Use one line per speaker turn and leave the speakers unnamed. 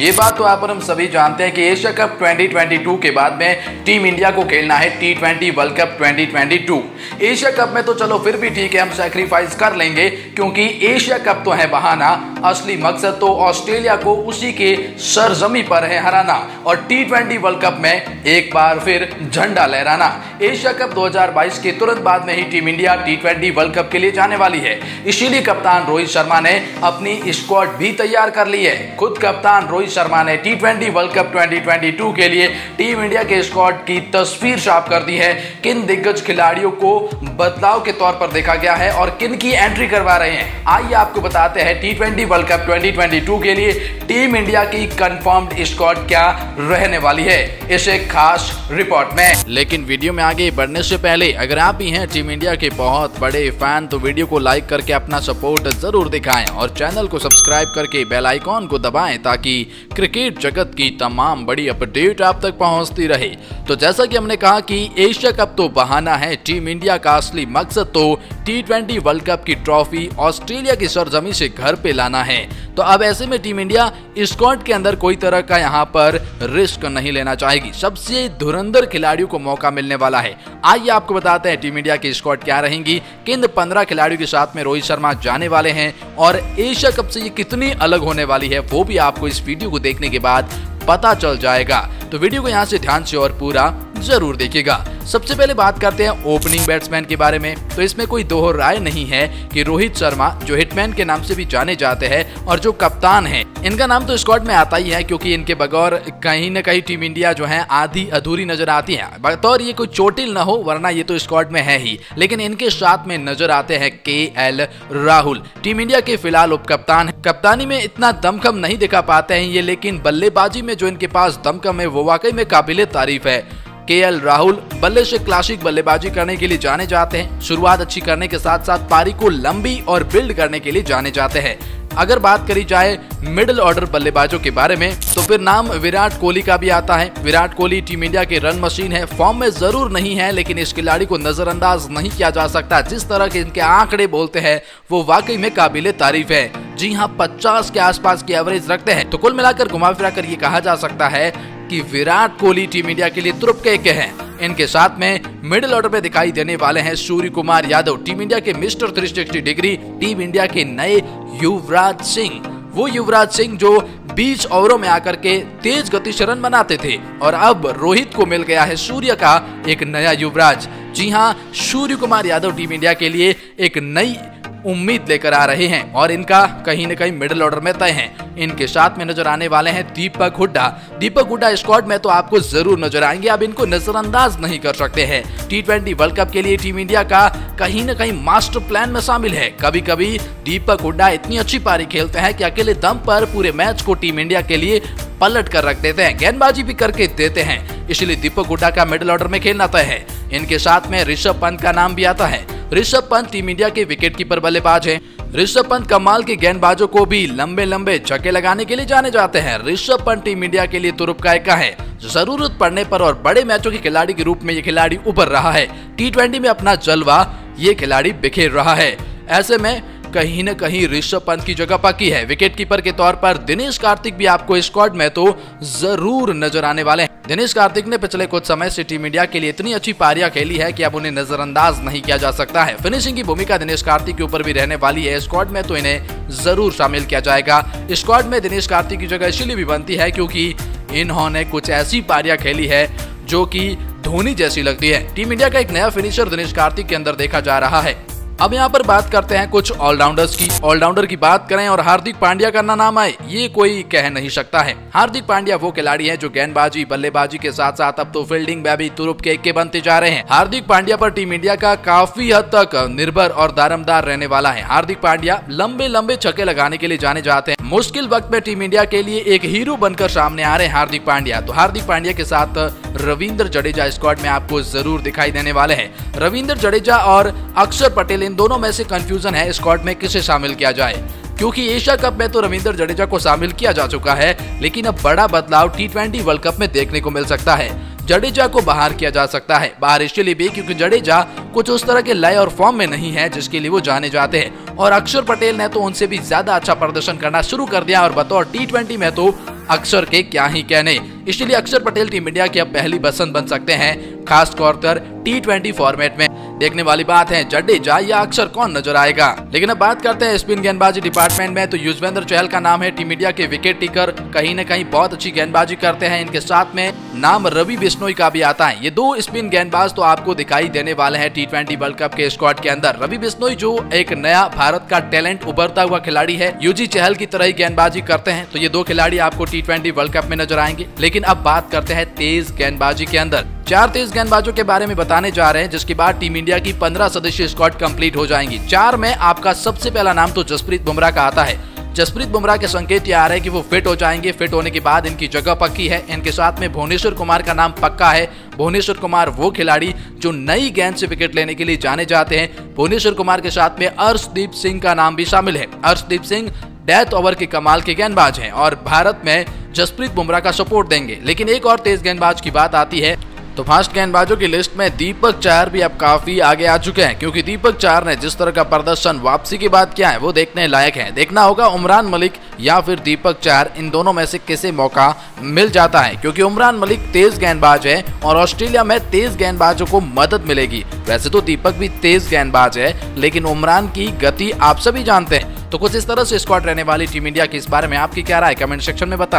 ये बात तो आप हम सभी जानते हैं कि एशिया कप 2022 के बाद में टीम इंडिया को खेलना है T twenty world cup 2022 Asia cup में तो चलो फिर भी ठीक है, हम सेक्रीफाइस कर लेंगे, क्योंकि एशिया कप तो है बहाना। असली मकसद तो ऑस्ट्रेलिया को उसी के सरजमी पर है हराना, और टी ट्वेंटी वर्ल्ड कप में एक बार फिर झंडा लहराना। एशिया कप 2022 के तुरंत बाद में ही team India T twenty world cup के लिए जाने वाली है। इसीलिए कप्तान रोहित शर्मा ने अपनी स्क्वाड भी तैयार कर ली है। खुद कप्तान रोहित शर्मा ने टी वर्ल्ड कप 2022 के लिए टीम इंडिया के स्क्वाड की तस्वीर साफ़ कर दी है। किन दिग्गज खिलाड़ियों को बदलाव के तौर पर देखा गया है और किन की एंट्री करवा रहे हैं? आइए आपको बताते हैं टी वर्ल्ड कप 2022 के लिए टीम इंडिया की कंफर्म्ड स्क्वाड क्या रहने वाली है, इस खास रिपोर्ट में। लेकिन वीडियो में आगे बढ़ने से पहले, अगर आप भी हैं टीम इंडिया के बहुत बड़े फ़ैन तो वीडियो को लाइक करके अपना सपोर्ट ज़रूर दिखाएँ और चैनल को सब्सक्राइब करके बेल आइकॉन को दबाएँ ताकि क्रिकेट जगत की तमाम बड़ी अपडेट आप तक पहुँचती रहे। तो जैसा कि हमने कहा कि एशिया कप तो बहाना है, टीम इंडिया का असली मकसद तो टी ट्वेंटी वर्ल्ड कप की ट्रॉफी ऑस्ट्रेलिया की सरजमी से घर पे लाना है। तो अब ऐसे में टीम इंडिया स्क्वाड के अंदर कोई तरह का यहाँ पर रिस्क नहीं लेना चाहेगी। सबसे धुरंधर खिलाड़ियों को मौका मिलने वाला है। आइए आपको बताते हैं टीम इंडिया की स्कॉट क्या रहेंगी। किन पंद्रह खिलाड़ियों के साथ में रोहित शर्मा जाने वाले हैं और एशिया कप से ये कितनी अलग होने वाली है, वो भी आपको इस वीडियो को देखने के बाद पता चल जाएगा। तो वीडियो को यहाँ से ध्यान से और पूरा ज़रूर देखिएगा। सबसे पहले बात करते हैं ओपनिंग बैट्समैन के बारे में। तो इसमें कोई दो राय नहीं है कि रोहित शर्मा, जो हिटमैन के नाम से भी जाने जाते हैं और जो कप्तान हैं, इनका नाम तो स्क्वाड में आता ही है क्योंकि इनके बगौर कहीं न कहीं टीम इंडिया जो है, आधी अधूरी नज़र आती है। बतौर ये कोई चोटिल न हो, वरना ये तो स्क्वाड में है ही। लेकिन इनके साथ में नज़र आते हैं के एल राहुल। टीम इंडिया के फ़िलहाल उप कप्तान कप्तानी में इतना दमखम नहीं दिखा पाते हैं ये, लेकिन बल्लेबाजी में जो इनके पास दमखम है, वो वाकई में काबिल तारीफ़ है। के राहुल बल्ले से क्लासिक बल्लेबाजी करने के लिए जाने जाते हैं। शुरुआत अच्छी करने के साथ साथ पारी को लंबी और बिल्ड करने के लिए जाने जाते हैं। अगर बात करी जाए मिडिल ऑर्डर बल्लेबाजों के बारे में तो फिर नाम विराट कोहली का भी आता है। विराट कोहली टीम इंडिया के रन मशीन है। फॉर्म में ज़रूर नहीं है, लेकिन इस खिलाड़ी को नजरअंदाज नहीं किया जा सकता। जिस तरह के इनके आंकड़े बोलते हैं, वो वाकई में काबिल तारीफ़ है। जी हाँ पचास के आसपास की एवरेज रखते हैं। तो कुल मिलाकर, घुमा फिरा कर ये कहा जा सकता है कि विराट कोहली टीम इंडिया के लिए तुरुप के हैं। इनके साथ में मिडिल ऑर्डर में दिखाई देने वाले हैं सूर्य कुमार यादव, टीम इंडिया के मिस्टर 360 डिग्री, टीम इंडिया के नए युवराज सिंह। वो युवराज सिंह जो बीच ओवरों में आकर के तेज गति से रन बनाते थे और अब रोहित को मिल गया है सूर्य का एक नया युवराज। जी हाँ सूर्य कुमार यादव टीम इंडिया के लिए एक नई उम्मीद लेकर आ रहे हैं और इनका कहीं न कहीं मिडिल ऑर्डर में तय है। इनके साथ में नज़र आने वाले हैं दीपक हुड्डा। दीपक हुड्डा स्क्वाड में तो आपको ज़रूर नज़र आएँगे। अब इनको नजरअंदाज नहीं कर सकते हैं। टी ट्वेंटी वर्ल्ड कप के लिए टीम इंडिया का कहीं न कहीं मास्टर प्लान में शामिल है। कभी कभी दीपक हुड्डा इतनी अच्छी पारी खेलते हैं कि अकेले दम पर पूरे मैच को टीम इंडिया के लिए पलट कर रख देते हैं। गेंदबाजी भी करके देते हैं। इसलिए दीपक हुड्डा का मिडिल ऑर्डर में खेलना तय है। इनके साथ में ऋषभ पंत का नाम भी आता है। ऋषभ पंत टीम इंडिया के विकेट कीपर बल्लेबाज हैं। ऋषभ पंत कमाल के गेंदबाजों को भी लंबे लंबे छक्के लगाने के लिए जाने जाते हैं। ऋषभ पंत टीम इंडिया के लिए तुरुप का है। ज़रूरत पड़ने पर और बड़े मैचों के खिलाड़ी के रूप में ये खिलाड़ी उभर रहा है। टी में अपना जलवा, ये खिलाड़ी बिखेर रहा है। ऐसे में कहीं न कहीं ऋषभ पंत की जगह पक्की है। विकेट कीपर के तौर पर दिनेश कार्तिक भी आपको स्क्वाड में तो ज़रूर नज़र आने वाले हैं। दिनेश कार्तिक ने पिछले कुछ समय से टीम इंडिया के लिए इतनी अच्छी पारियाँ खेली है कि अब उन्हें नजरअंदाज नहीं किया जा सकता है। फिनिशिंग की भूमिका दिनेश कार्तिक के ऊपर भी रहने वाली है। स्क्वाड में तो इन्हें ज़रूर शामिल किया जाएगा। स्क्वाड में दिनेश कार्तिक की जगह इसीलिए भी बनती है क्योंकि इन्होंने कुछ ऐसी पारियाँ खेली है जो कि धोनी जैसी लगती है। टीम इंडिया का एक नया फिनिशर दिनेश कार्तिक के अंदर देखा जा रहा है। अब यहाँ पर बात करते हैं कुछ ऑलराउंडर्स की। ऑलराउंडर की बात करें और हार्दिक पांड्या का नाम आए ये कोई कह नहीं सकता है। हार्दिक पांड्या वो खिलाड़ी है जो गेंदबाजी बल्लेबाजी के साथ साथ अब तो फील्डिंग में भी तुरुप के, के बनते जा रहे हैं। हार्दिक पांड्या पर टीम इंडिया का काफ़ी हद तक निर्भर और दारमदार रहने वाला है। हार्दिक पांड्या लंबे लंबे छक्के लगाने के लिए जाने जाते हैं। मुश्किल वक्त में टीम इंडिया के लिए एक हीरो बनकर सामने आ रहे हैं हार्दिक पांड्या। तो हार्दिक पांड्या के साथ रविंद्र जडेजा स्क्वाड में आपको ज़रूर दिखाई देने वाले हैं। रविंद्र जडेजा और अक्षर पटेल, इन दोनों में से कंफ्यूजन है स्क्वाड में किसे शामिल किया जाए। क्योंकि एशिया कप में तो रविंद्र जडेजा को शामिल किया जा चुका है, लेकिन अब बड़ा बदलाव टी वर्ल्ड कप में देखने को मिल सकता है। जडेजा को बाहर किया जा सकता है। बाहर इसलिए भी क्योंकि जडेजा कुछ उस तरह के लय और फॉर्म में नहीं है, जिसके लिए वो जाने जाते हैं। और अक्षर पटेल ने तो उनसे भी ज़्यादा अच्छा प्रदर्शन करना शुरू कर दिया और बतौर टी में तो अक्षर के क्या ही कहने। इसलिए अक्षर पटेल टीम इंडिया की अब पहली बसंत बन सकते हैं खास तौर पर टी फॉर्मेट में। देखने वाली बात है जडेजा या अक्षर कौन नज़र आएगा? लेकिन अब बात करते हैं स्पिन गेंदबाजी डिपार्टमेंट में तो युजवेंद्र चहल का नाम है टीम इंडिया के विकेट टीकर कहीं न कहीं बहुत अच्छी गेंदबाजी करते हैं इनके साथ में। नाम रवि बिश्नोई का भी आता है। ये दो स्पिन गेंदबाज तो आपको दिखाई देने वाले हैं टी ट्वेंटी वर्ल्ड कप के स्क्वाड के अंदर। रवि बिश्नोई जो एक नया भारत का टैलेंट उभरता हुआ खिलाड़ी है यूजी चहल की तरह ही गेंदबाजी करते हैं। तो ये दो खिलाड़ी आपको टी वर्ल्ड कप में नज़र आएँगे। लेकिन अब बात करते हैं तेज गेंदबाजी के अंदर। चार तेज गेंदबाजों के बारे में बताने जा रहे हैं, जिसके बाद टीम इंडिया की पंद्रह सदस्यीय स्क्वाड कंप्लीट हो जाएँगी। चार में आपका सबसे पहला नाम तो जसप्रीत बुमराह का आता है। जसप्रीत बुमराह के संकेत ये आ रहे हैं कि वो फिट हो जाएँगे। फिट होने के बाद इनकी जगह पक्की है। इनके साथ में भुवनेश्वर कुमार का नाम पक्का है। भुवनेश्वर कुमार वो खिलाड़ी जो नई गेंद से विकेट लेने के लिए जाने जाते हैं। भुवनेश्वर कुमार के साथ में अर्शदीप सिंह का नाम भी शामिल है। अर्शदीप सिंह डेथ ओवर के कमाल के गेंदबाज हैं और भारत में जसप्रीत बुमराह का सपोर्ट देंगे। लेकिन एक और तेज गेंदबाज की बात आती है तो फास्ट गेंदबाजों की लिस्ट में दीपक चार भी अब काफ़ी आगे आ चुके हैं, क्योंकि दीपक चार ने जिस तरह का प्रदर्शन वापसी की बात किया है, वो देखने लायक है। देखना होगा उमरान मलिक या फिर दीपक चार, इन दोनों में से किसे मौका मिल जाता है, क्योंकि उमरान मलिक तेज गेंदबाज है और ऑस्ट्रेलिया में तेज गेंदबाजों को मदद मिलेगी। वैसे तो दीपक भी तेज गेंदबाज है, लेकिन उमरान की गति आप सभी जानते हैं। तो कुछ इस तरह से स्क्वाड रहने वाली टीम इंडिया की इस बारे में आपकी क्या राय? कमेंट सेक्शन में बताएँ।